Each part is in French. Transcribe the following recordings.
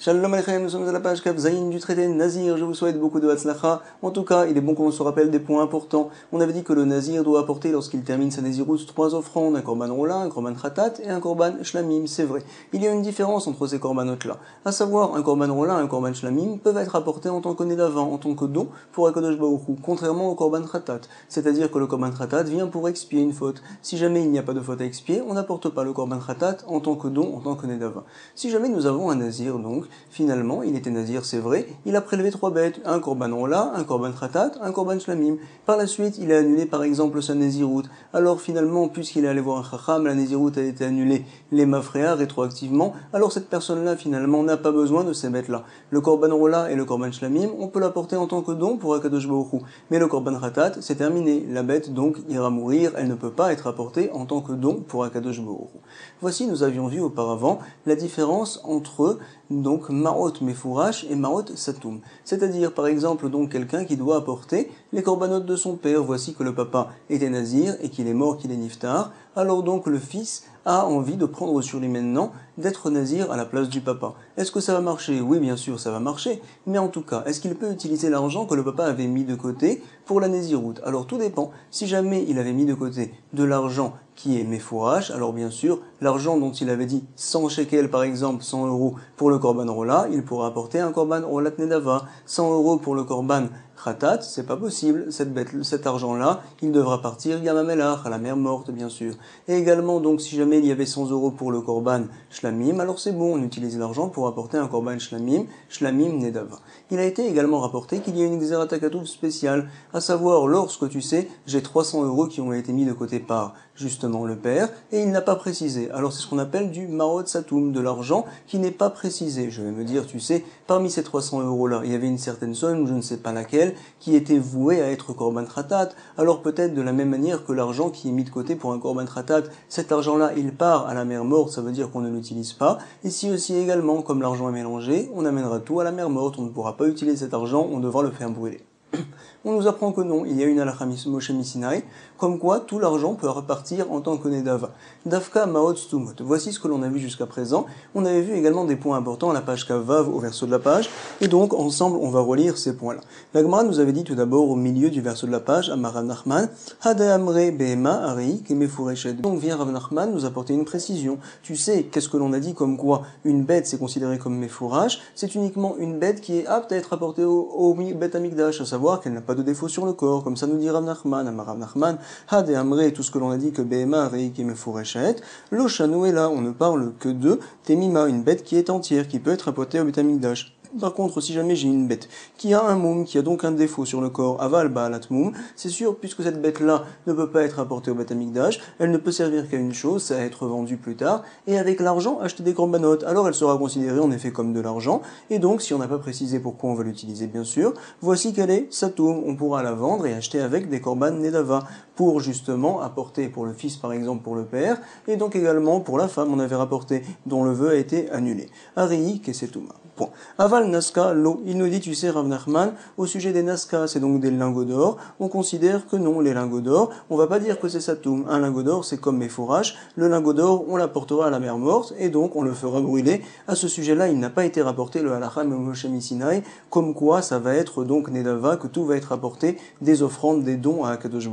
Shalom Aleichem, nous sommes à la page Zayin du traité Nazir. Je vous souhaite beaucoup de Hatzlacha. En tout cas, il est bon qu'on se rappelle des points importants. On avait dit que le Nazir doit apporter, lorsqu'il termine sa Naziroute, trois offrandes un korban rola, un korban khatat et un korban shlamim. C'est vrai. Il y a une différence entre ces korbanotes-là. À savoir, un korban rola, un korban shlamim peuvent être apportés en tant que d'avant, en tant que don pour Akadosh Baruch contrairement au korban khatat. C'est-à-dire que le korban khatat vient pour expier une faute. Si jamais il n'y a pas de faute à expier, on n'apporte pas le korban khatat en tant que don, en tant que d'avant. Si jamais nous avons un Nazir, donc, Finalement, il était nazir, c'est vrai, il a prélevé trois bêtes, un korban rola, un korban khatat, un korban shlamim. Par la suite, il a annulé par exemple sa naziroute. Alors finalement, puisqu'il est allé voir un chacham, la naziroute a été annulée, les mafréas rétroactivement, alors cette personne-là finalement n'a pas besoin de ces bêtes-là. Le korban rola et le korban shlamim, on peut l'apporter en tant que don pour Akadosh Mais le korban khatat, c'est terminé. La bête donc ira mourir, elle ne peut pas être apportée en tant que don pour Akadosh Voici, nous avions vu auparavant la différence entre donc Marot Mefourash et Marot Satoum. C'est-à-dire par exemple donc quelqu'un qui doit apporter les corbanotes de son père. Voici que le papa était nazir et qu'il est mort, qu'il est niftar. Alors donc le fils a envie de prendre sur lui maintenant d'être nazir à la place du papa. Est-ce que ça va marcher? Oui, bien sûr, ça va marcher. Mais en tout cas, est-ce qu'il peut utiliser l'argent que le papa avait mis de côté pour la naziroute? Alors tout dépend. Si jamais il avait mis de côté de l'argent qui est Mefourash, alors bien sûr, l'argent dont il avait dit 100 shekels par exemple, 100 euros pour le korban rola, il pourra apporter un korban rolat nedava, 100 euros pour le korban Khatat, c'est pas possible, cette bête, cet argent-là, il devra partir Yamamelach, à la mer morte, bien sûr. Et également, donc, si jamais il y avait 100 euros pour le korban alors c'est bon, on utilise l'argent pour apporter un korban shlamim, shlamim nedava. Il a été également rapporté qu'il y a une xeratakatouf spéciale, à savoir, lorsque tu sais, j'ai 300 euros qui ont été mis de côté par, justement, le père, et il n'a pas précisé. Alors c'est ce qu'on appelle du marot satum, de l'argent qui n'est pas précisé. Je vais me dire, tu sais, parmi ces 300 euros-là, il y avait une certaine somme, je ne sais pas laquelle, qui était voué à être korban tratat, alors peut-être de la même manière que l'argent qui est mis de côté pour un korban tratat, cet argent-là, il part à la mer morte, ça veut dire qu'on ne l'utilise pas. Ici aussi également, comme l'argent est mélangé, on amènera tout à la mer morte, on ne pourra pas utiliser cet argent, on devra le faire brûler. On nous apprend que non, il y a une alacha Moshe Misinaï, comme quoi tout l'argent peut repartir en tant que Nedava. Davka Maot Stumot. Voici ce que l'on a vu jusqu'à présent. On avait vu également des points importants à la page Kavav au verso de la page, et donc ensemble on va relire ces points-là. La Gemara nous avait dit tout d'abord au milieu du verso de la page, Amarav Nachman, Hadeamre Behema Ari Kemefureshed. Donc vient Rav Nachman nous apporter une précision. Tu sais, qu'est-ce que l'on a dit comme quoi une bête c'est considéré comme Mefourage, c'est uniquement une bête qui est apte à être apportée au, au Amikdash, à savoir qu'elle n'a pas de défaut sur le corps, comme ça nous dit Rav Nachman, Amarav Nachman, Hade Amre, tout ce que l'on a dit que Behema, Reiki, Mefureshet, Lo est là, on ne parle que de Temima, une bête qui est entière, qui peut être apportée au Betamikdash. Par contre, si jamais j'ai une bête qui a un moum, qui a donc un défaut sur le corps, aval ba'alat moum, c'est sûr, puisque cette bête-là ne peut pas être apportée au d'âge, elle ne peut servir qu'à une chose, c'est à être vendue plus tard, et avec l'argent, acheter des corbanotes. Alors elle sera considérée en effet comme de l'argent, et donc, si on n'a pas précisé pourquoi on va l'utiliser, bien sûr, voici qu'elle est satoum. On pourra la vendre et acheter avec des korban nedava, pour justement apporter pour le fils, par exemple, pour le père, et donc également pour la femme, on avait rapporté, dont le vœu a été annulé. Arihi kesetouma. Point. Aval Naska, l'eau. Il nous dit, tu sais, Rav Nachman, au sujet des Naska, c'est donc des lingots d'or. On considère que non, les lingots d'or, on va pas dire que c'est Satoum. Un lingot d'or, c'est comme mes fourrages. Le lingot d'or, on l'apportera à la mer morte, et donc on le fera brûler. À ce sujet-là, il n'a pas été rapporté le halacham et Sinai, comme quoi ça va être donc Nedava, que tout va être apporté des offrandes, des dons à Akadosh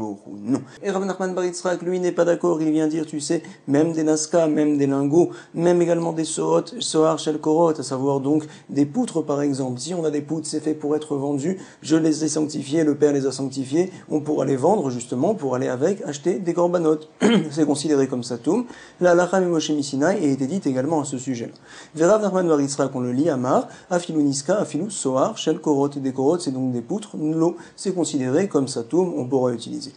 Et Rav Nachman Baritzrak, lui, n'est pas d'accord. Il vient dire, tu sais, même des Naska, même des lingots, même également des Sohot, Sohar Shel Korot, à savoir donc des poutres par exemple, si on a des poutres, c'est fait pour être vendu, je les ai sanctifiées, le Père les a sanctifiées, on pourra les vendre justement pour aller avec acheter des corbanotes. c'est considéré comme satoum. La lacham Moshe Misinai a été dite également à ce sujet-là. Verav Nachman Varisra qu'on le lit à Mar, Afilou Niska, Afilou Soar, Shel Korot, des Korot, c'est donc des poutres, l'eau, c'est considéré comme satoum, on pourra utiliser.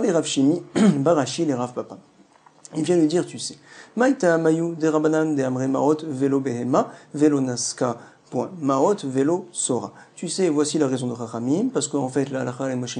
Les Rav Shimi, Barashi les Rav Papa. Il vient lui dire, tu sais, Maïta Mayu de Rabanan de Amre Maot Velo Behema Velo Naska Maot Velo Sora. Tu sais, voici la raison de Rachamim, parce qu'en fait, la et Moshe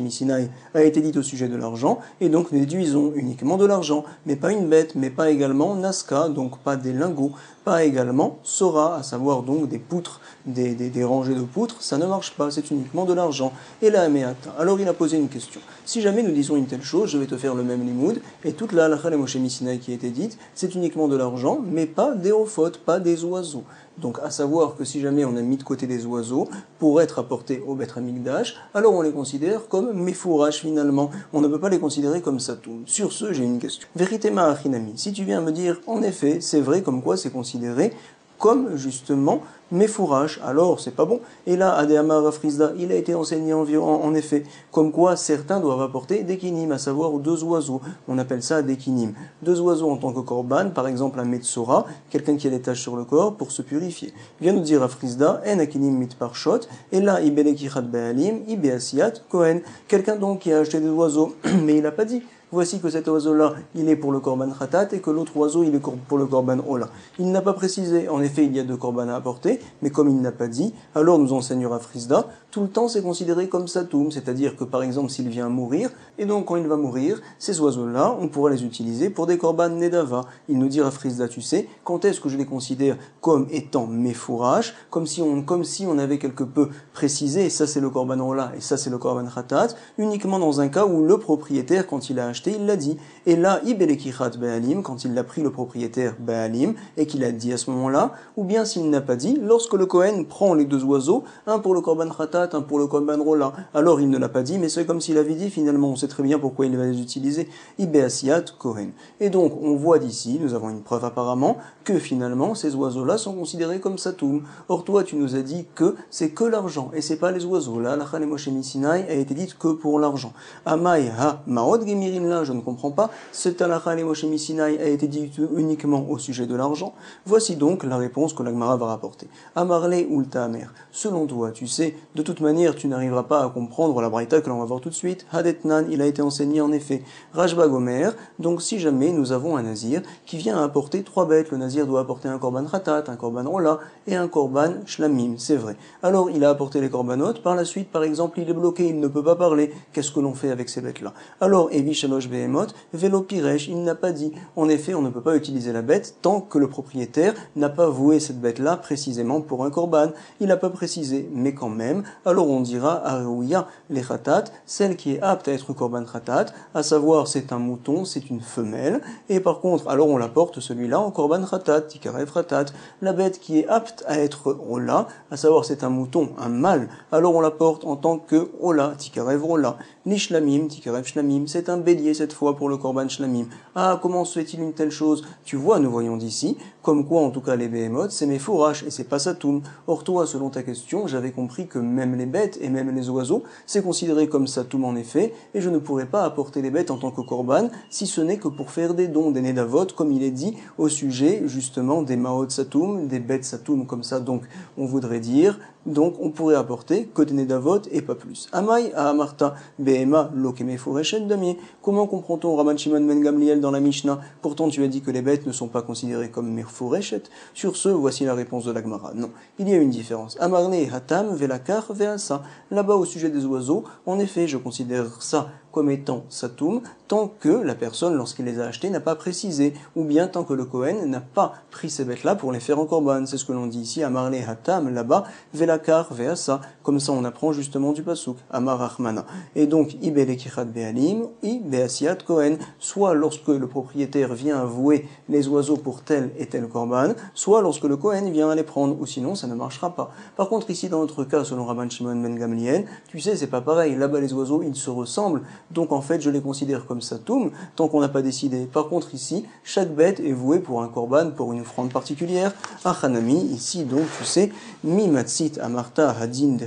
a été dite au sujet de l'argent, et donc nous déduisons uniquement de l'argent, mais pas une bête, mais pas également Naska, donc pas des lingots, pas également Sora, à savoir donc des poutres, des, rangées de poutres, ça ne marche pas, c'est uniquement de l'argent. Et la Ameata. Alors il a posé une question. Si jamais nous disons une telle chose, je vais te faire le même limoud, et toute la et Moshe qui a été dite, c'est uniquement de l'argent, mais pas des ophotes, pas des oiseaux. Donc à savoir que si jamais on a mis de côté des oiseaux pour être apportés au Beth Amikdash, alors on les considère comme méfourages finalement. On ne peut pas les considérer comme satoum. Sur ce, j'ai une question. Vérité Achinami, si tu viens me dire, en effet, c'est vrai comme quoi c'est considéré comme justement mes fourrages. Alors, c'est pas bon. Et là, Adéama Rafrizda, il a été enseigné environ, en effet, comme quoi certains doivent apporter des kinim, à savoir deux oiseaux. On appelle ça des kinim. Deux oiseaux en tant que korban, par exemple un metsora, quelqu'un qui a des taches sur le corps pour se purifier. Vient nous dire Rafrizda, en akinim mit parshot, et là, ibelekichat be'alim, ibeasiat kohen. Quelqu'un donc qui a acheté des oiseaux, mais il n'a pas dit voici que cet oiseau-là, il est pour le korban khatat et que l'autre oiseau, il est pour le korban ola. Il n'a pas précisé. En effet, il y a deux korban à apporter, mais comme il n'a pas dit, alors nous enseignera Frisda, tout le temps c'est considéré comme satoum, c'est-à-dire que par exemple s'il vient mourir, et donc quand il va mourir, ces oiseaux-là, on pourra les utiliser pour des korban nedava. Il nous dira Frisda, tu sais, quand est-ce que je les considère comme étant mes fourrages, comme si on, comme si on avait quelque peu précisé, et ça c'est le korban ola, et ça c'est le korban khatat, uniquement dans un cas où le propriétaire, quand il a acheté, il l'a dit. Et là, Ibelekichat Baalim, quand il l'a pris le propriétaire Baalim, et qu'il a dit à ce moment-là, ou bien s'il n'a pas dit, lorsque le Kohen prend les deux oiseaux, un pour le Korban Khatat, un pour le Korban Rola, alors il ne l'a pas dit, mais c'est comme s'il avait dit, finalement, on sait très bien pourquoi il va les utiliser, Ibeasiat Kohen. Et donc, on voit d'ici, nous avons une preuve apparemment, que finalement, ces oiseaux-là sont considérés comme Satoum. Or, toi, tu nous as dit que c'est que l'argent, et c'est pas les oiseaux. Là, la Moshe Sinai a été dite que pour l'argent. Amai ha maod gemirin je ne comprends pas. Cet halakha les Moshe Sinai a été dit uniquement au sujet de l'argent. Voici donc la réponse que l'Agmara va rapporter. Amarle ulta amer. Selon toi, tu sais, de toute manière, tu n'arriveras pas à comprendre la braïta que l'on va voir tout de suite. Hadetnan, il a été enseigné en effet. Rajba Gomer, donc si jamais nous avons un nazir qui vient apporter trois bêtes, le nazir doit apporter un korban ratat, un korban rola et un korban shlamim, c'est vrai. Alors il a apporté les korbanot, par la suite, par exemple, il est bloqué, il ne peut pas parler. Qu'est-ce que l'on fait avec ces bêtes-là? Alors, Evi Shalosh Behemot, Vélo Piresh, il n'a pas dit. En effet, on ne peut pas utiliser la bête tant que le propriétaire n'a pas voué cette bête-là précisément pour un korban. Il n'a pas précisé, mais quand même, alors on dira Arouya les khatat, celle qui est apte à être korban khatat, à savoir c'est un mouton, c'est une femelle, et par contre, alors on l'apporte celui-là en korban khatat, tikarev khatat, la bête qui est apte à être rola, à savoir c'est un mouton, un mâle, alors on l'apporte en tant que rola, tikarev rola, nishlamim, tikarev shlamim, c'est un bélier cette fois pour le korban shlamim. Ah, comment se fait-il une telle chose? Tu vois, nous voyons d'ici, comme quoi en tout cas les behemoths, c'est mes fourrages et c'est pas satoum. Or toi, selon ta question, j'avais compris que même les bêtes et même les oiseaux, c'est considéré comme satoum en effet, et je ne pourrais pas apporter les bêtes en tant que korban, si ce n'est que pour faire des dons, des nedavot, comme il est dit au sujet justement des maot satoum, des bêtes satoum comme ça. Donc on voudrait dire donc on pourrait apporter que des nedavot et pas plus. Amai à Amarta, Behema, Lokeme Damier. Comment comprend-on Raman Shimon Ben dans la Mishnah? Pourtant tu as dit que les bêtes ne sont pas considérées comme Sur ce, voici la réponse de l'Agmara. Non, il y a une différence. Amarne, Hatam, Velakar, Veasa. Là-bas au sujet des oiseaux, en effet, je considère ça comme étant Satoum, tant que la personne, lorsqu'il les a achetés, n'a pas précisé, ou bien tant que le Kohen n'a pas pris ces bêtes-là pour les faire en korban. C'est ce que l'on dit ici, Amarle Hatam, là-bas, Velakar, Veasa, comme ça on apprend justement du Pasuk, Amar Rahmana. Et donc, Ibelekichat Bealim, I Beasiat Kohen, soit lorsque le propriétaire vient avouer les oiseaux pour tel et tel korban, soit lorsque le Kohen vient les prendre, ou sinon ça ne marchera pas. Par contre, ici, dans notre cas, selon Rabban Shimon Ben Gamliel, tu sais, c'est pas pareil. Là-bas, les oiseaux, ils se ressemblent, donc en fait, je les considère comme satoum tant qu'on n'a pas décidé. Par contre, ici, chaque bête est vouée pour un korban, pour une offrande particulière. Achanami, ici, donc, tu sais, mi matsit amarta hadin de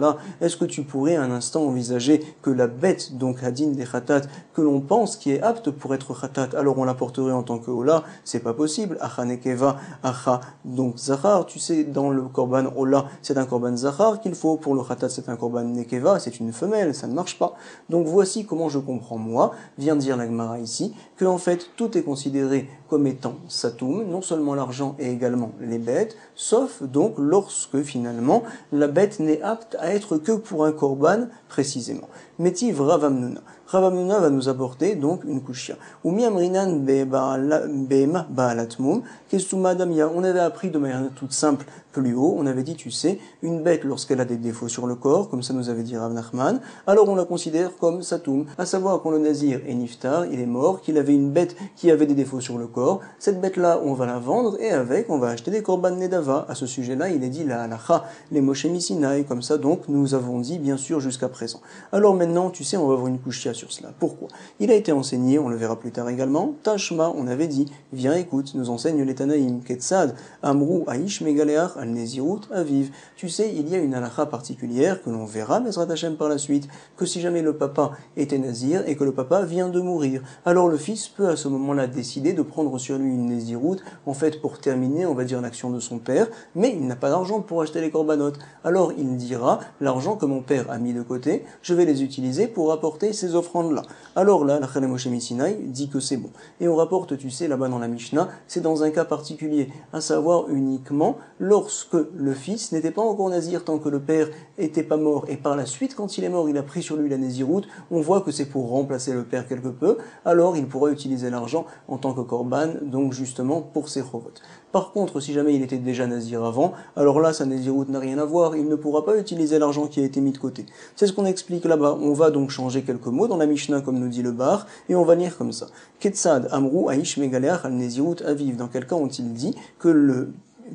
là. Est-ce que tu pourrais un instant envisager que la bête, donc hadin de khatat, que l'on pense qui est apte pour être khatat, alors on la porterait en tant que ola? C'est pas possible. Achanekeva, acha, donc zahar, tu sais, dans le korban ola, c'est un korban zahar qu'il faut. Pour le khatat, c'est un korban nekeva, c'est une femelle, ça ne marche pas. Donc voici comment je comprends moi, vient dire l'Agmara ici, que en fait tout est considéré comme étant satoum, non seulement l'argent et également les bêtes, sauf donc lorsque finalement la bête n'est apte à être que pour un korban précisément. Métiv Ravamnuna. Ravamnuna va nous apporter donc une kushia. Ou bema baalatmum, on avait appris de manière toute simple plus haut, on avait dit, tu sais, une bête lorsqu'elle a des défauts sur le corps, comme ça nous avait dit Rav Nachman, alors on la considère comme Satoum, à savoir quand le Nazir est Niftar, il est mort, qu'il avait une bête qui avait des défauts sur le corps, cette bête-là, on va la vendre et avec, on va acheter des Korban Nedava. À ce sujet-là, il est dit la halacha, les Moshe Misinai, comme ça donc nous avons dit bien sûr jusqu'à présent. Alors maintenant, tu sais, on va avoir une couchia sur cela. Pourquoi? Il a été enseigné, on le verra plus tard également, Tashma, on avait dit, viens écoute, nous enseigne les Tanaïm, Ketsad, Amrou, Aish, Megaleach, Al Nezirut, Aviv. Tu sais, il y a une halakha particulière que l'on verra, Mesrat Hashem, par la suite, que si jamais le papa était nazir et que le papa vient de mourir, alors le fils peut à ce moment-là décider de prendre sur lui une Néziroute, en fait pour terminer, on va dire, l'action de son père, mais il n'a pas d'argent pour acheter les corbanotes. Alors il dira, l'argent que mon père a mis de côté, je vais les utiliser pour apporter ces offrandes-là. Alors là, la Moshe dit que c'est bon. Et on rapporte, tu sais, là-bas dans la Mishnah, c'est dans un cas particulier, à savoir uniquement lorsque le fils n'était pas encore nazir tant que le père était pas mort, et par la suite, quand il est mort, il a pris sur lui la Néziroute, on voit que c'est pour remplacer le père quelque peu, alors il pourra utiliser l'argent en tant que korban, donc justement pour ses chovot. Par contre, si jamais il était déjà nazir avant, alors là, sa naziroute n'a rien à voir, il ne pourra pas utiliser l'argent qui a été mis de côté. C'est ce qu'on explique là-bas. On va donc changer quelques mots dans la Mishnah, comme nous dit le bar, et on va lire comme ça. Ketsad amrou aish megaleach al naziroute aviv. Dans quel cas ont-ils dit que le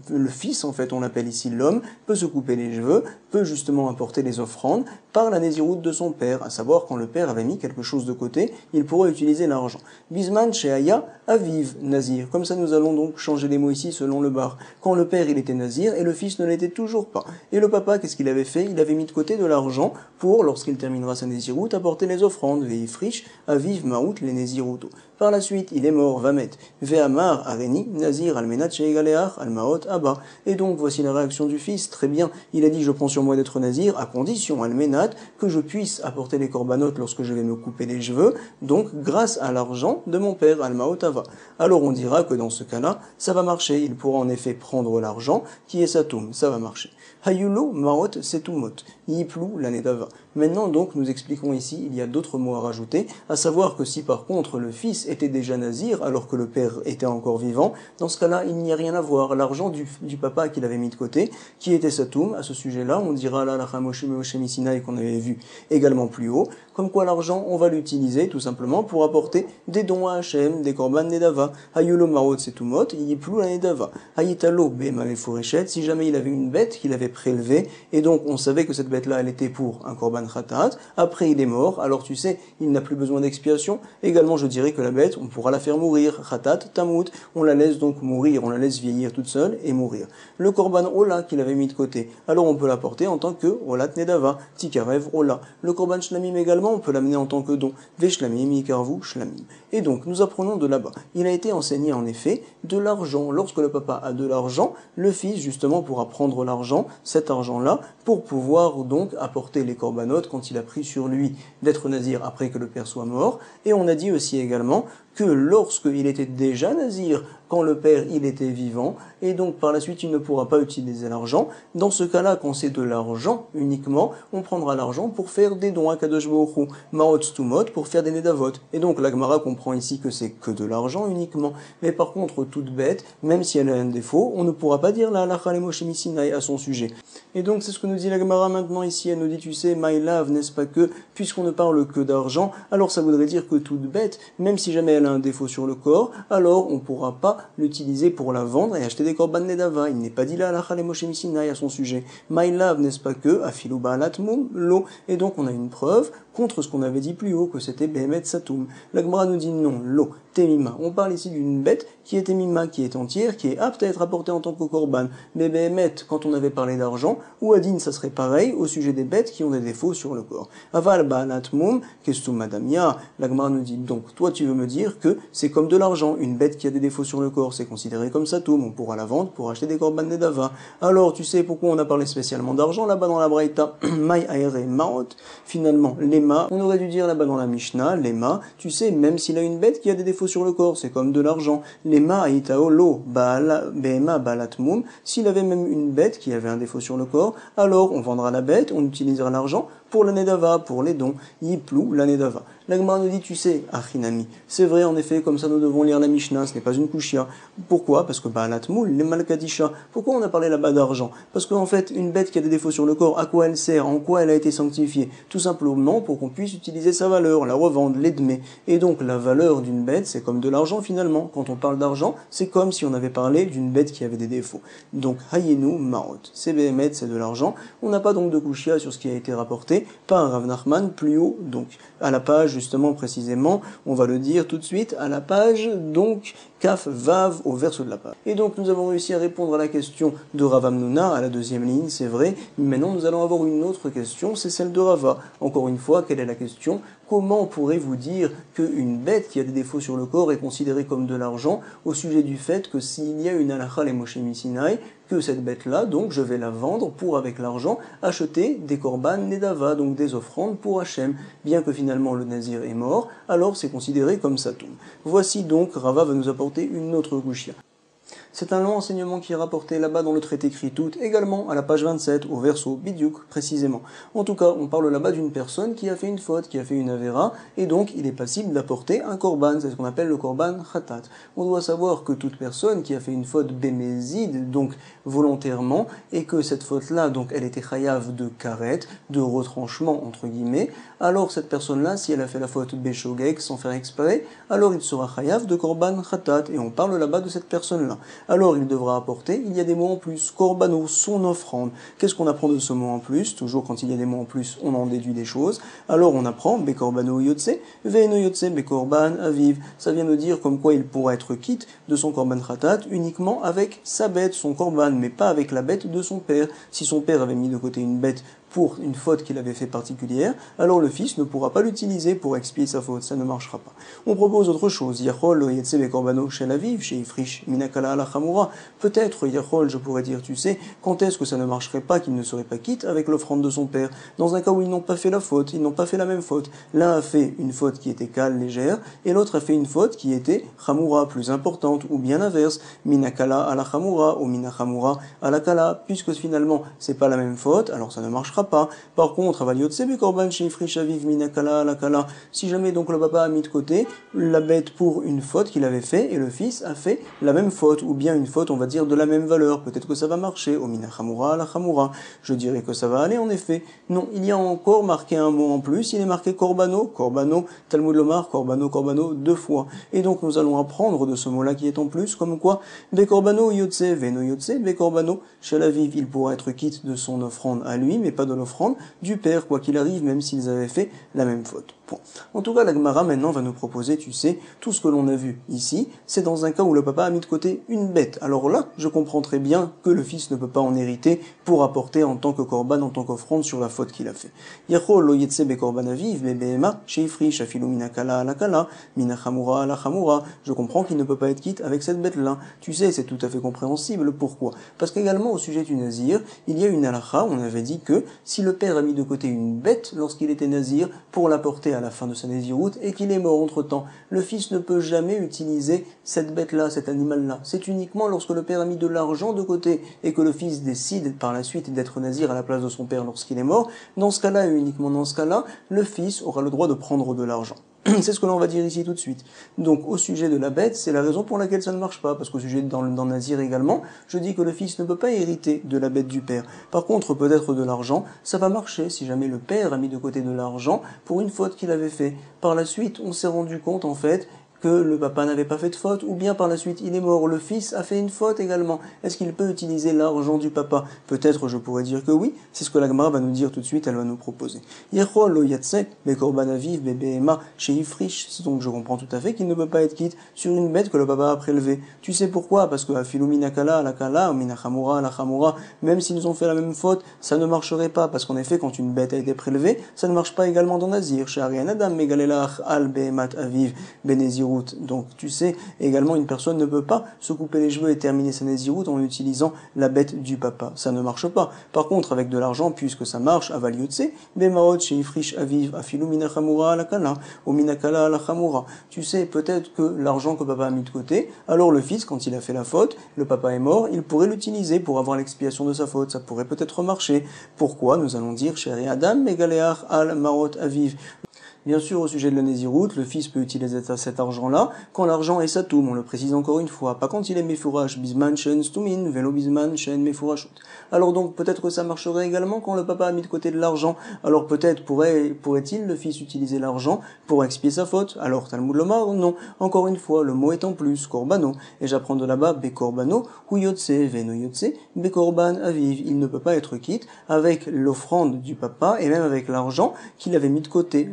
le fils, en fait, on l'appelle ici l'homme, peut se couper les cheveux, peut justement apporter les offrandes par la nésiroute de son père, à savoir quand le père avait mis quelque chose de côté, il pourrait utiliser l'argent. Bisman chez Aya, aviv, nazir. Comme ça, nous allons donc changer les mots ici selon le bar. Quand le père, il était nazir et le fils ne l'était toujours pas. Et le papa, qu'est-ce qu'il avait fait? Il avait mis de côté de l'argent pour, lorsqu'il terminera sa nésiroute, apporter les offrandes. Veifrish, aviv, maout, les nésirouto. Par la suite, il est mort, va mettre Ve'amar, areni, nazir, almenat, sheigaleach, almaot, abba. Et donc, voici la réaction du fils. Très bien. Il a dit, je prends sur moi d'être nazir, à condition, almenat, que je puisse apporter les corbanotes lorsque je vais me couper les cheveux, donc grâce à l'argent de mon père, almaotava. Alors on dira que dans ce cas-là, ça va marcher. Il pourra en effet prendre l'argent qui est sa tombe. Ça va marcher. Hayulu maot setumot. Yiplu l'année d'ava. Maintenant donc nous expliquons ici, il y a d'autres mots à rajouter, à savoir que si par contre le fils était déjà nazir alors que le père était encore vivant, dans ce cas-là il n'y a rien à voir. L'argent du, papa qu'il avait mis de côté, qui était sa tombe, à ce sujet-là, on dira là la et qu'on avait vu également plus haut, comme quoi l'argent on va l'utiliser tout simplement pour apporter des dons à Hachem, des korban nedava. Hayulo maot setumot, yiplu la nedava. Hayitalo bema si jamais il avait une bête qu'il avait prélevée, et donc on savait que cette bête-là elle était pour un korban après il est mort, alors tu sais, il n'a plus besoin d'expiation. Également, je dirais que la bête, on pourra la faire mourir, Khatat, Tamut, on la laisse donc mourir, on la laisse vieillir toute seule et mourir. Le korban Ola qu'il avait mis de côté, alors on peut l'apporter en tant que Olat Nedava, Tikarev Ola. Le korban Shlamim également, on peut l'amener en tant que don, Veshlamim, Ikarvu, Shlamim. Et donc, nous apprenons de là-bas. Il a été enseigné en effet de l'argent. Lorsque le papa a de l'argent, le fils justement pourra prendre l'argent, cet argent-là, pour pouvoir donc apporter les corbanotes quand il a pris sur lui d'être nazir après que le père soit mort. Et on a dit aussi également que lorsqu'il était déjà nazir, quand le père il était vivant, et donc par la suite il ne pourra pas utiliser l'argent. Dans ce cas-là, quand c'est de l'argent uniquement, on prendra l'argent pour faire des dons à Kadosh Baruch Maot Stumot pour faire des Nedavot. Et donc l'Agmara comprend ici que c'est que de l'argent uniquement. Mais par contre, toute bête, même si elle a un défaut, on ne pourra pas dire la halakha à son sujet. Et donc c'est ce que nous dit l'Agmara maintenant ici, elle nous dit tu sais, my love, n'est-ce pas que, puisqu'on ne parle que d'argent, alors ça voudrait dire que toute bête, même si jamais elle un défaut sur le corps, alors on ne pourra pas l'utiliser pour la vendre et acheter des korban nedava. Il n'est pas dit là la à son sujet. My love, n'est-ce pas que, afilu l'eau. Et donc on a une preuve contre ce qu'on avait dit plus haut, que c'était Behemet Satum. L'Agmara nous dit non, l'eau, Temima. On parle ici d'une bête qui est Temima, qui est entière, qui est apte à être apportée en tant que Korban. Mais Behemet, quand on avait parlé d'argent, ou Adin, ça serait pareil au sujet des bêtes qui ont des défauts sur le corps. Aval Baalatmum, Kestum Madamia. L'Agmara nous dit donc, toi tu veux me dire que c'est comme de l'argent, une bête qui a des défauts sur le corps, c'est considéré comme Satum, on pourra la vendre pour acheter des Korban Nedava. Alors tu sais pourquoi on a parlé spécialement d'argent là-bas dans la Braïta? Mai Maot. Finalement, les on aurait dû dire là-bas dans la Mishnah, lema, tu sais, même s'il a une bête qui a des défauts sur le corps, c'est comme de l'argent. Lema aitao lo, behema balatmum, s'il avait même une bête qui avait un défaut sur le corps, alors on vendra la bête, on utilisera l'argent pour l'année d'Ava, pour les dons, Yiplou l'année d'Ava. L'Agmara nous dit, tu sais, Achinami, c'est vrai en effet, comme ça nous devons lire la Mishnah, ce n'est pas une kushia. Pourquoi? Parce que Baalatmoul, les Malkadisha, pourquoi on a parlé là-bas d'argent? Parce qu'en fait, une bête qui a des défauts sur le corps, à quoi elle sert? En quoi elle a été sanctifiée? Tout simplement pour qu'on puisse utiliser sa valeur, la revendre, l'edmer. Et donc la valeur d'une bête, c'est comme de l'argent finalement. Quand on parle d'argent, c'est comme si on avait parlé d'une bête qui avait des défauts. Donc Hayenu Marot, c'est c'est de l'argent. On n'a pas donc de kushia sur ce qui a été rapporté par Rav Nachman plus haut, donc à la page justement précisément, on va le dire tout de suite, à la page donc Kaf Vav au verso de la page. Et donc nous avons réussi à répondre à la question de Ravamnuna à la deuxième ligne, c'est vrai. Maintenant nous allons avoir une autre question, c'est celle de Rava. Encore une fois, quelle est la question? Comment pourrez-vous dire qu'une bête qui a des défauts sur le corps est considérée comme de l'argent au sujet du fait que s'il y a une halakha les Moshe Sinai, cette bête-là, donc je vais la vendre pour avec l'argent acheter des korban nedava, donc des offrandes pour Hachem. Bien que finalement le nazir est mort, alors c'est considéré comme tombe. Voici donc, Rava va nous apporter une autre gushia. C'est un long enseignement qui est rapporté là-bas dans le traité tout également à la page 27, au verso Bidiouk précisément. En tout cas, on parle là-bas d'une personne qui a fait une faute, qui a fait une avera, et donc il est possible d'apporter un korban, c'est ce qu'on appelle le korban khatat. On doit savoir que toute personne qui a fait une faute bémézide, donc volontairement, et que cette faute-là, donc elle était chayav de karet, de retranchement entre guillemets, alors cette personne-là, si elle a fait la faute béshogek sans faire exprès, alors il sera chayav de korban khatat, et on parle là-bas de cette personne-là alors il devra apporter, il y a des mots en plus, korbano, son offrande. Qu'est-ce qu'on apprend de ce mot en plus? Toujours quand il y a des mots en plus, on en déduit des choses. Alors on apprend bekorbano yotse, veino yotse bekorban aviv. Ça vient de dire comme quoi il pourra être quitte de son korban khatat uniquement avec sa bête, son korban, mais pas avec la bête de son père. Si son père avait mis de côté une bête pour une faute qu'il avait fait particulière, alors le fils ne pourra pas l'utiliser pour expier sa faute, ça ne marchera pas. On propose autre chose, Yachol korbano chez Minakala ala Peut-être, Yachol, je pourrais dire, tu sais, quand est-ce que ça ne marcherait pas qu'il ne serait pas quitte avec l'offrande de son père? Dans un cas où ils n'ont pas fait la faute, ils n'ont pas fait la même faute. L'un a fait une faute qui était calme, légère, et l'autre a fait une faute qui était Chamura, plus importante, ou bien l'inverse, Minakala ala Chamura, ou Minachamura ala Kala, puisque finalement c'est pas la même faute, alors ça ne marchera pas. Par contre, Si jamais donc le papa a mis de côté la bête pour une faute qu'il avait fait et le fils a fait la même faute ou bien une faute, on va dire de la même valeur, peut-être que ça va marcher. Au minachamura la chamura, je dirais que ça va aller en effet. Non, il y a encore marqué un mot en plus. Il est marqué korbano, korbano, Talmud Lomar, korbano, korbano deux fois. Et donc nous allons apprendre de ce mot-là qui est en plus, comme quoi korbano yotse, veno yotse, korbano, shalaviv, il pourra être quitte de son offrande à lui, mais pas de l'offrande du père, quoi qu'il arrive, même s'ils avaient fait la même faute. En tout cas, la Gemara maintenant va nous proposer, tu sais, tout ce que l'on a vu ici, c'est dans un cas où le papa a mis de côté une bête. Alors là, je comprends très bien que le fils ne peut pas en hériter pour apporter en tant que korban, en tant qu'offrande sur la faute qu'il a fait. lo. Je comprends qu'il ne peut pas être quitte avec cette bête-là. Tu sais, c'est tout à fait compréhensible. Pourquoi? Parce qu'également, au sujet du nazir, il y a une halakha, on avait dit que si le père a mis de côté une bête lorsqu'il était nazir pour l'apporter à la fin de sa naziroute et qu'il est mort entre-temps, le fils ne peut jamais utiliser cette bête-là, cet animal-là. C'est uniquement lorsque le père a mis de l'argent de côté et que le fils décide par la suite d'être nazir à la place de son père lorsqu'il est mort, dans ce cas-là et uniquement dans ce cas-là, le fils aura le droit de prendre de l'argent. C'est ce que l'on va dire ici tout de suite. Donc au sujet de la bête, c'est la raison pour laquelle ça ne marche pas, parce qu'au sujet dans, dans Nazir également, je dis que le fils ne peut pas hériter de la bête du père. Par contre, peut-être de l'argent, ça va marcher si jamais le père a mis de côté de l'argent pour une faute qu'il avait fait. Par la suite, on s'est rendu compte en fait que le papa n'avait pas fait de faute, ou bien par la suite il est mort, le fils a fait une faute également. Est-ce qu'il peut utiliser l'argent du papa? Peut-être je pourrais dire que oui, c'est ce que la Gemara va nous dire tout de suite, elle va nous proposer. Donc je comprends tout à fait qu'il ne peut pas être quitte sur une bête que le papa a prélevée. Tu sais pourquoi? Parce que Filuminakala, la kala, minachamura, la chamura, même s'ils ont fait la même faute, ça ne marcherait pas, parce qu'en effet, quand une bête a été prélevée, ça ne marche pas également dans Nazir. Al Behemat Aviv, Beneziru Donc tu sais, également une personne ne peut pas se couper les cheveux et terminer sa Nazirout en utilisant la bête du papa. Ça ne marche pas. Par contre, avec de l'argent, puisque ça marche, avaliotse, bemaot sheifrish aviv afilu minachamura alakala, ou minakala alachamura. Tu sais, peut-être que l'argent que papa a mis de côté, alors le fils, quand il a fait la faute, le papa est mort, il pourrait l'utiliser pour avoir l'expiation de sa faute. Ça pourrait peut-être marcher. Pourquoi Nous allons dire, chéri Adam, megaleach al marot aviv. Bien sûr, au sujet de la Néziroute, le fils peut utiliser cet argent-là quand l'argent est satoum, on le précise encore une fois, pas quand il est mefourash, bisman shen stumin, velo bisman shen mefourashut. Alors donc, peut-être que ça marcherait également quand le papa a mis de côté de l'argent. Alors peut-être pourrait, pourrait-il le fils utiliser l'argent pour expier sa faute? Alors Talmud Lomar, non. Encore une fois, le mot est en plus, korbano. Et j'apprends de là-bas, bekorbano, hu yotse, veno yotse, bekorban aviv. Il ne peut pas être quitte avec l'offrande du papa et même avec l'argent qu'il avait mis de côté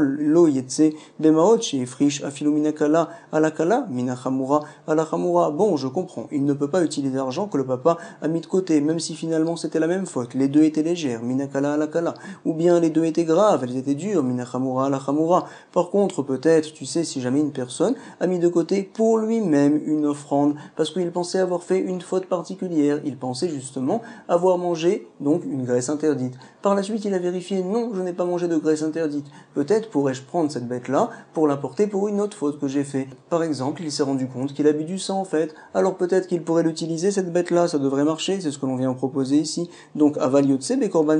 lo yetse bemaot frish afiluminakala alakala minachamura alachamura. Bon, je comprends. Il ne peut pas utiliser l'argent que le papa a mis de côté, même si finalement c'était la même faute. Les deux étaient légères, minakala alakala. Ou bien les deux étaient graves, elles étaient dures, minachamura alachamura. Par contre, peut-être, tu sais, si jamais une personne a mis de côté pour lui-même une offrande, parce qu'il pensait avoir fait une faute particulière, il pensait justement avoir mangé donc une graisse interdite. Par la suite, il a vérifié, non, je n'ai pas mangé de graisse interdite. Peut-être pourrais-je prendre cette bête-là pour l'apporter pour une autre faute que j'ai fait. Par exemple, il s'est rendu compte qu'il a bu du sang en fait. Alors peut-être qu'il pourrait l'utiliser cette bête-là, ça devrait marcher, c'est ce que l'on vient proposer ici. Donc avaliotse bekorban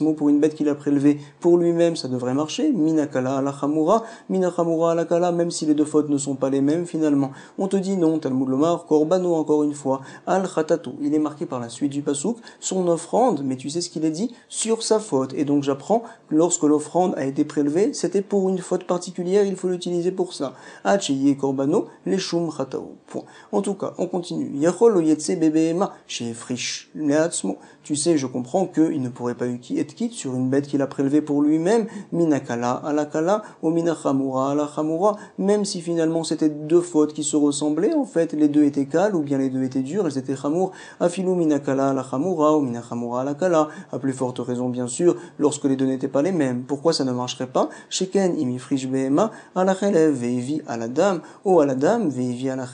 mot pour une bête qu'il a prélevée pour lui-même, ça devrait marcher. Minakala ala chamura, minachamura ala kala, même si les deux fautes ne sont pas les mêmes finalement. On te dit non, Talmud Lomar, korbano encore une fois, al khatato. Il est marqué par la suite du pasouk son offrande, mais tu sais ce qu'il est dit? Sur sa faute. Et donc j'apprends lorsque l'offrande a été prélevée, c'était pour une faute particulière, il faut l'utiliser pour ça. Korbano, Point. En tout cas, on continue. Yachol oyetse chez frish, leatzmo. Tu sais, je comprends qu'il ne pourrait pas être quitte sur une bête qu'il a prélevée pour lui-même, minakala alakala, ou minachamura alachamura, même si finalement c'était deux fautes qui se ressemblaient, en fait, les deux étaient cales, ou bien les deux étaient dures, elles étaient chamour, afilu minakala alachamura, ou minachamura alakala, à plus forte raison bien sûr, lorsque les deux n'étaient pas les mêmes. Pourquoi ça ne marcherait pas? Sheken imifrish behema, alachelev veivi à la dame, ou à la dame veivi la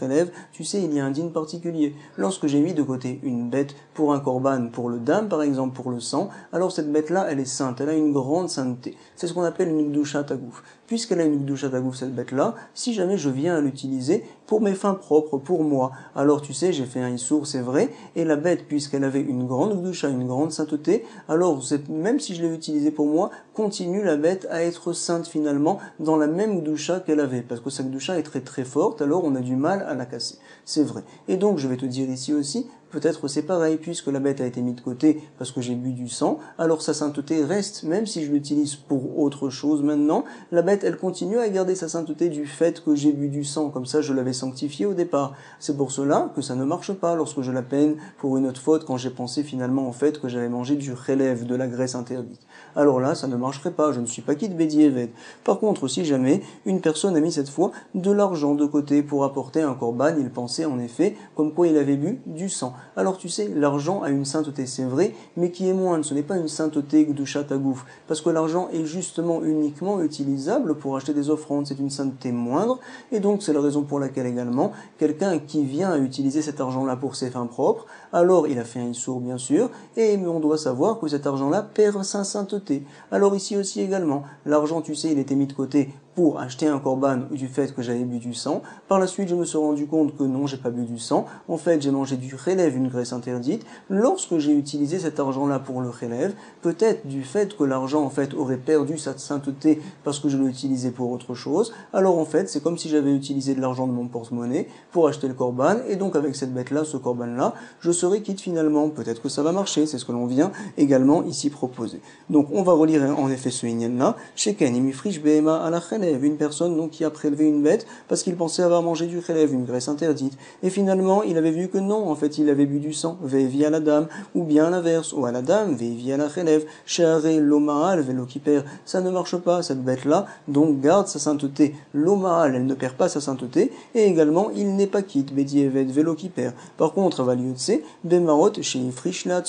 tu sais, il y a un din particulier. Lorsque j'ai mis de côté une bête pour un korban, pour le dame par exemple, pour le sang, alors cette bête-là, elle est sainte, elle a une grande sainteté. C'est ce qu'on appelle une gdusha tagouf. Puisqu'elle a une gdusha tagouf, cette bête-là, si jamais je viens à l'utiliser pour mes fins propres, pour moi, alors tu sais, j'ai fait un issour, c'est vrai, et la bête, puisqu'elle avait une grande gdusha, une grande sainteté, alors même si je l'ai utilisée pour moi, continue la bête à être sainte finalement dans la même gdusha qu'elle avait, parce que sa gdusha est très très forte, alors on a du mal à la casser. C'est vrai. Et donc je vais te dire ici aussi, peut-être c'est pareil, puisque la bête a été mise de côté parce que j'ai bu du sang, alors sa sainteté reste, même si je l'utilise pour autre chose maintenant, la bête, elle continue à garder sa sainteté du fait que j'ai bu du sang, comme ça je l'avais sanctifié au départ. C'est pour cela que ça ne marche pas lorsque je la peine pour une autre faute quand j'ai pensé finalement en fait que j'avais mangé du relève, de la graisse interdite. Alors là, ça ne marcherait pas, je ne suis pas quitte Bédiéved. Par contre, si jamais une personne a mis cette fois de l'argent de côté pour apporter un corban, il pensait en effet comme quoi il avait bu du sang. Alors tu sais, l'argent a une sainteté, c'est vrai, mais qui est moindre. Ce n'est pas une sainteté de chatagouf, parce que l'argent est justement uniquement utilisable pour acheter des offrandes. C'est une sainteté moindre, et donc c'est la raison pour laquelle également quelqu'un qui vient à utiliser cet argent-là pour ses fins propres, alors il a fait un sourd bien sûr, et on doit savoir que cet argent-là perd sa sainteté. Alors ici aussi également, l'argent, tu sais, il était mis de côté pour acheter un corban du fait que j'avais bu du sang. Par la suite, je me suis rendu compte que non, j'ai pas bu du sang. En fait, j'ai mangé du relève, une graisse interdite. Lorsque j'ai utilisé cet argent-là pour le relève, peut-être du fait que l'argent en fait aurait perdu sa sainteté parce que je l'ai utilisé pour autre chose. Alors en fait, c'est comme si j'avais utilisé de l'argent de mon porte-monnaie pour acheter le corban et donc avec cette bête-là, ce corban-là, je serai quitte finalement. Peut-être que ça va marcher, c'est ce que l'on vient également ici proposer. Donc on va relire en effet ce inyan-là. Sheken imifrish behema à la une personne donc qui a prélevé une bête parce qu'il pensait avoir mangé du relève, une graisse interdite. Et finalement, il avait vu que non, en fait, il avait bu du sang, vevi à la dame, ou bien l'inverse, ou à la dame, vevi à la relève, charé l'omaal, vélo qui perd. Ça ne marche pas, cette bête-là, donc garde sa sainteté. L'omaal, elle ne perd pas sa sainteté, et également, il n'est pas quitte, evet vélo qui perd. Par contre, Valiotse, Bemarot, chez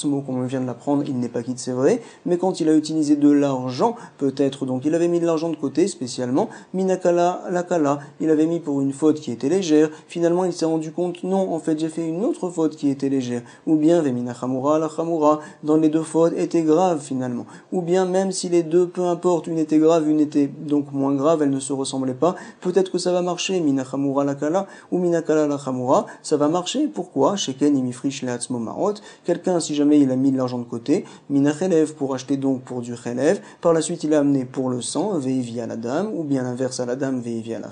mot qu'on vient de l'apprendre, il n'est pas quitte, c'est vrai, mais quand il a utilisé de l'argent, peut-être, donc il avait mis de l'argent de côté spécialement, minakala lakala, il avait mis pour une faute qui était légère, finalement il s'est rendu compte, non, en fait j'ai fait une autre faute qui était légère, ou bien vemina chamura la chamura, dans les deux fautes était grave finalement, ou bien même si les deux, peu importe, une était grave, une était donc moins grave, elles ne se ressemblaient pas, peut-être que ça va marcher, mina chamura lakala, ou minakala la chamura, ça va marcher, pourquoi? Sheken imifrish leatzmo marot, quelqu'un si jamais il a mis de l'argent de côté, mina pour acheter donc pour du chelev, par la suite il a amené pour le sang, veivi à la dame, ou bien l'inverse à la dame, à la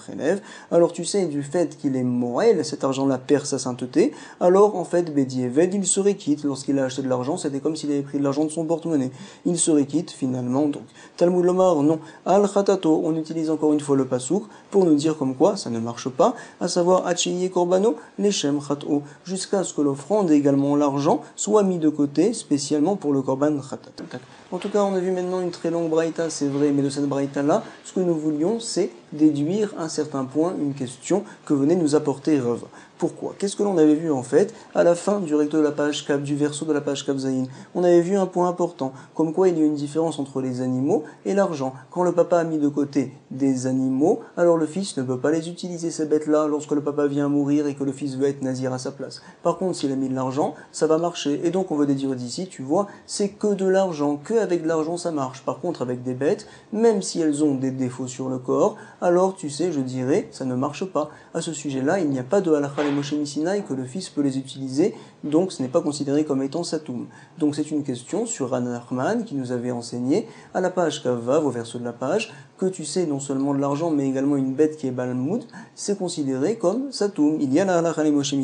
alors tu sais du fait qu'il est moel, cet argent-là perd sa sainteté, alors en fait Ved il serait quitte lorsqu'il a acheté de l'argent, c'était comme s'il avait pris de l'argent de son porte-monnaie, il serait quitte finalement donc. Talmud Lomar, non, al khatato, on utilise encore une fois le pasouk pour nous dire comme quoi ça ne marche pas, à savoir Acheye Korbano, Leshem Khato, jusqu'à ce que l'offrande et également l'argent soit mis de côté spécialement pour le Korban Khatat. En tout cas, on a vu maintenant une très longue braïta, c'est vrai, mais de cette braïta-là, ce que nous voulions, c'est déduire un certain point, une question que venait nous apporter Rav. Pourquoi? Qu'est-ce que l'on avait vu en fait à la fin du recto de la page cap, du verso de la page cap Zayin On avait vu un point important, comme quoi il y a une différence entre les animaux et l'argent. Quand le papa a mis de côté des animaux, alors le fils ne peut pas les utiliser ces bêtes-là lorsque le papa vient mourir et que le fils veut être nazir à sa place. Par contre, s'il a mis de l'argent, ça va marcher. Et donc on veut déduire d'ici, tu vois, c'est que de l'argent, que avec de l'argent ça marche. Par contre, avec des bêtes, même si elles ont des défauts sur le corps, alors tu sais, je dirais, ça ne marche pas. À ce sujet-là, il n'y a pas de halakha Moshe que le fils peut les utiliser, donc ce n'est pas considéré comme étant satoum. Donc c'est une question sur Ran qui nous avait enseigné à la page Kavav, au verso de la page, que tu sais non seulement de l'argent, mais également une bête qui est Balmoud, c'est considéré comme satoum. Il y a la Moshe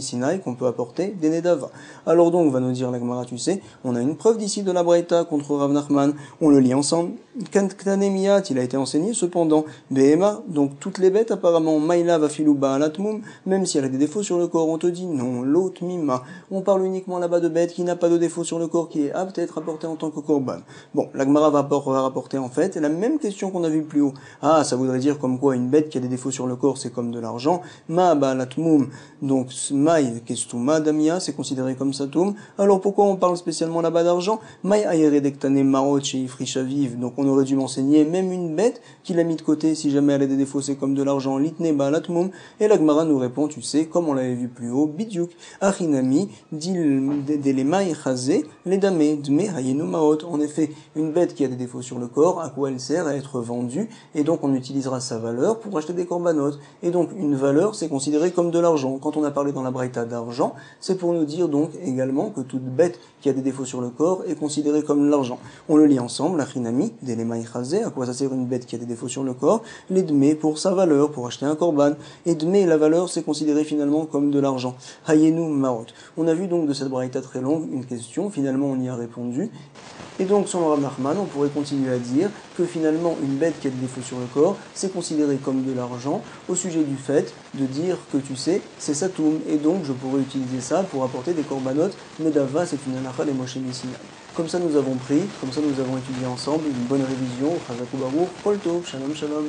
qu'on peut apporter des Nedava. Alors donc, va nous dire la Gemara, tu sais, on a une preuve d'ici de la Braïta contre Rav Nachman, on le lit ensemble. Kantanemiat, il a été enseigné cependant. Behema, donc toutes les bêtes apparemment, Maïla va filouba même si elle a des défauts sur le corps, on te dit non, l'autre mima. On parle uniquement là-bas de bêtes qui n'a pas de défauts sur le corps, qui est apte à être apporté en tant que korban. Bon, l'Agmara va, rapporter en fait la même question qu'on a vue plus haut. Ah, ça voudrait dire comme quoi une bête qui a des défauts sur le corps, c'est comme de l'argent. Ma balatmum, donc maï kestuma damia, c'est considéré comme satum. Alors pourquoi on parle spécialement là-bas d'argent? Maï ayeredektane marot chez vive, donc on aurait dû m'enseigner même une bête qu'il a mis de côté si jamais elle a des défauts, c'est comme de l'argent, litne balatmum. Et l'Agmara nous répond, tu sais, comme on l'avait vu plus haut, bidyuk, achinami, En effet, une bête qui a des défauts sur le corps, à quoi elle sert à être vendue, et donc on utilisera sa valeur pour acheter des corbanotes. Et donc une valeur, c'est considéré comme de l'argent. Quand on a parlé dans la braïta d'argent, c'est pour nous dire donc également que toute bête qui a des défauts sur le corps est considérée comme l'argent. On le lit ensemble, dilemai chazé, à quoi ça sert une bête qui a des défauts sur le corps, les dme pour sa valeur, pour acheter un corban. Et dme, la valeur, c'est considéré finalement comme de l'argent. Hayenu Maot. On a vu donc de cette braïta très longue une question, finalement on y a répondu. Et donc, selon Rav Nachman, on pourrait continuer à dire que finalement, une bête qui a des défauts sur le corps, c'est considéré comme de l'argent au sujet du fait de dire que tu sais, c'est Satoum. Et donc, je pourrais utiliser ça pour apporter des corbanotes. Medava, c'est une anacha des Moshe Comme ça, nous avons pris, comme ça, nous avons étudié ensemble une bonne révision. Shalom Shalom,